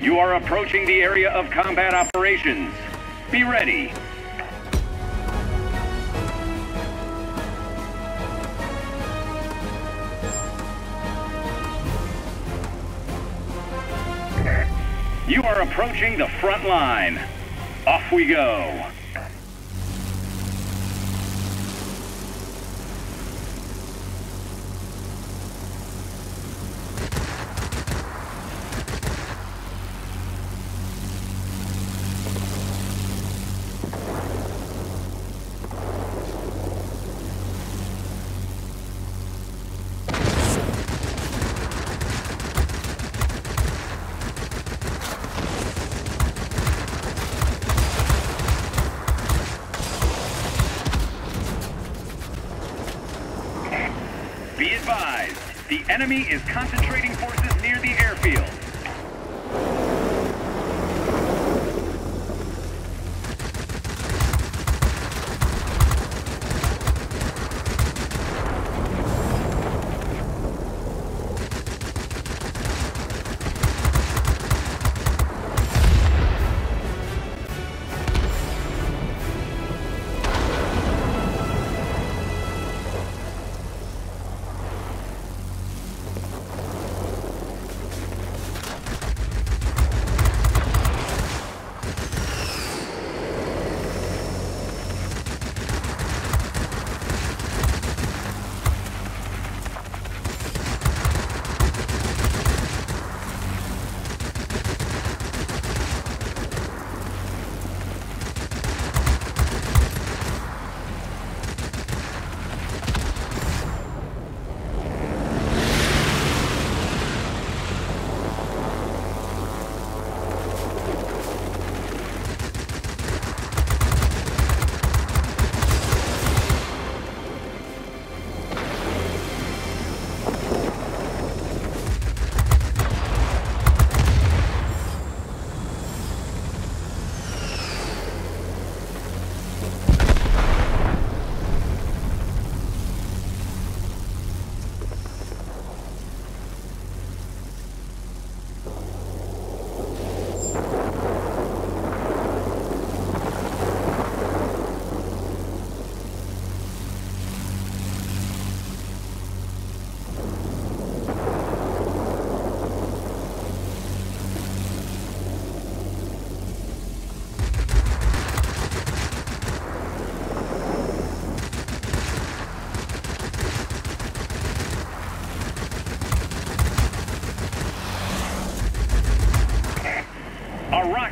You are approaching the area of combat operations. Be ready. You are approaching the front line. Off we go. Be advised, the enemy is concentrating forces near the airfield.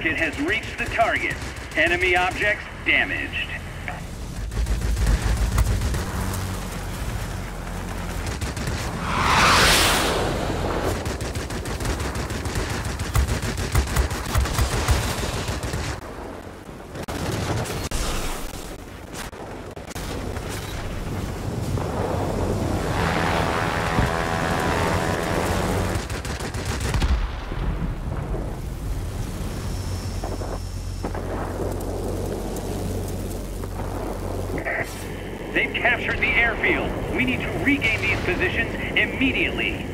Rocket has reached the target. Enemy objects damaged. We need to regain these positions immediately.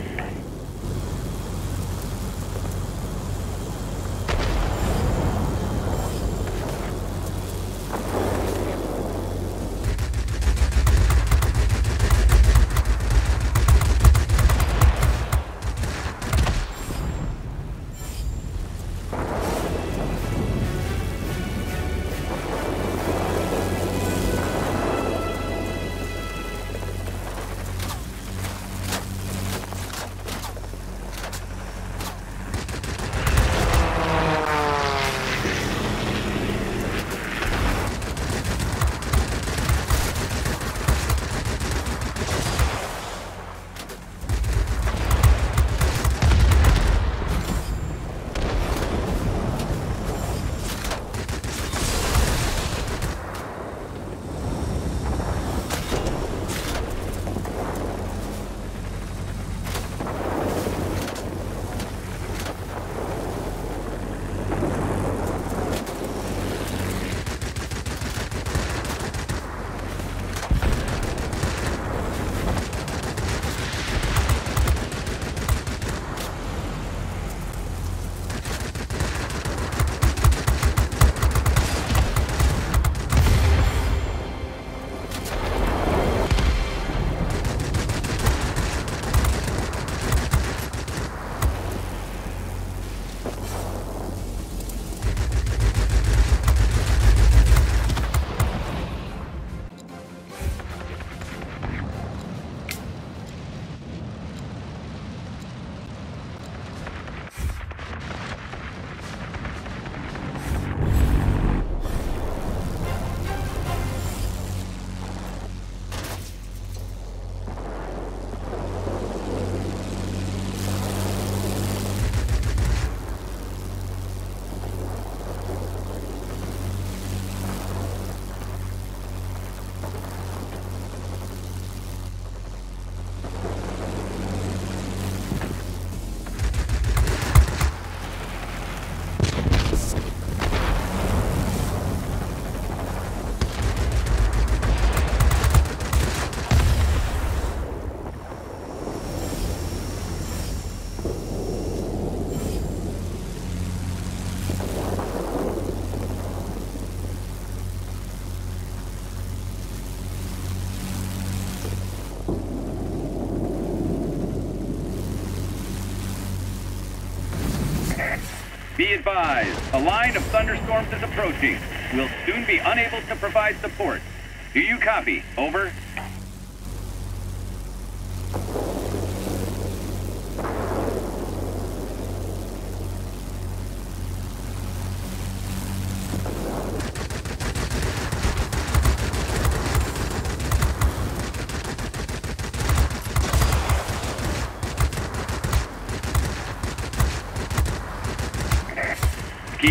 Be advised, a line of thunderstorms is approaching. We'll soon be unable to provide support. Do you copy? Over.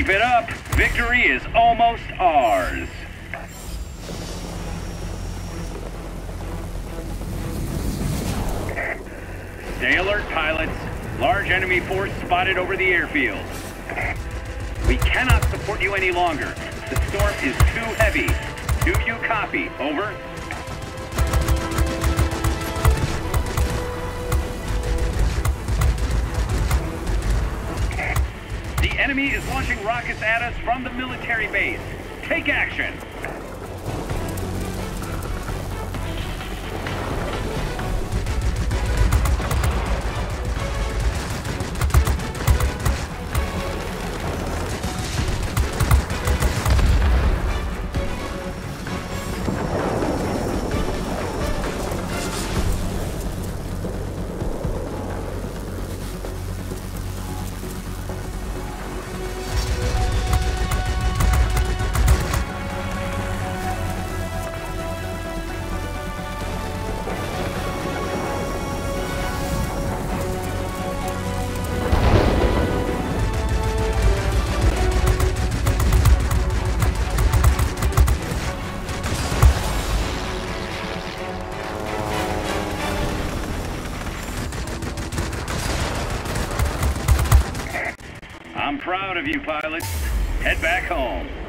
Keep it up. Victory is almost ours. Stay alert, pilots. Large enemy force spotted over the airfield. We cannot support you any longer. The storm is too heavy. Do you copy? Over. Rockets at us from the military base. Take action. Head back home.